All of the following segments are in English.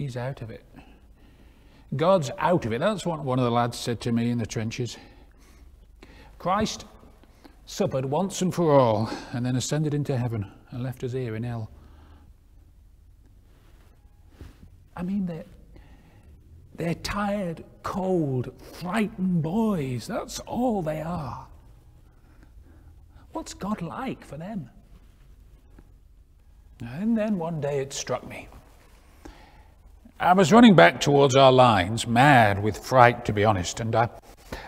He's out of it. God's out of it. That's what one of the lads said to me in the trenches. Christ suffered once and for all and then ascended into heaven and left us here in hell. I mean, they're, they're tired, cold, frightened boys. That's all they are. What's God like for them? And then one day it struck me. I was running back towards our lines, mad with fright, to be honest, and I,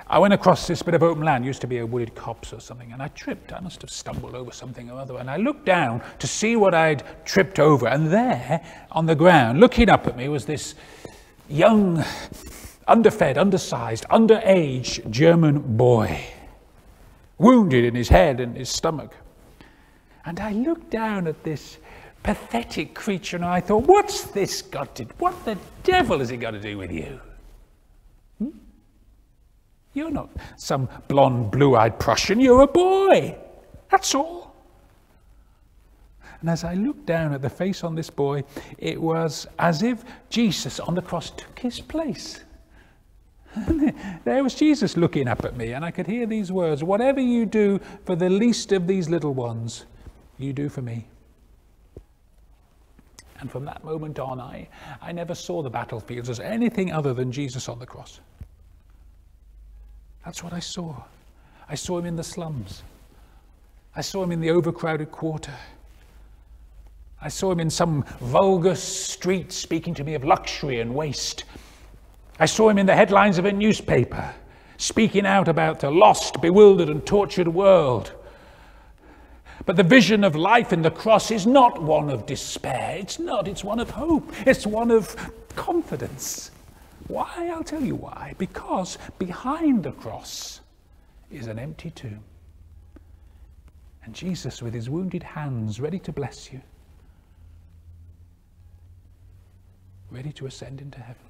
I went across this bit of open land, used to be a wooded copse or something, and I tripped. I must have stumbled over something or other, and I looked down to see what I'd tripped over, and there, on the ground, looking up at me, was this young, underfed, undersized, underage German boy, wounded in his head and his stomach. And I looked down at this pathetic creature, and I thought, what's this got to What the devil has it got to do with you? Hmm? You're not some blonde, blue eyed Prussian, you're a boy. That's all. And as I looked down at the face on this boy, it was as if Jesus on the cross took his place. there was Jesus looking up at me, and I could hear these words Whatever you do for the least of these little ones, you do for me. And from that moment on, I, I never saw the battlefields as anything other than Jesus on the cross. That's what I saw. I saw him in the slums. I saw him in the overcrowded quarter. I saw him in some vulgar street speaking to me of luxury and waste. I saw him in the headlines of a newspaper speaking out about the lost, bewildered, and tortured world. But the vision of life in the cross is not one of despair. It's not. It's one of hope. It's one of confidence. Why? I'll tell you why. Because behind the cross is an empty tomb. And Jesus, with his wounded hands, ready to bless you, ready to ascend into heaven.